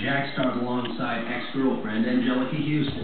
Jack stars alongside ex-girlfriend Angelica Houston.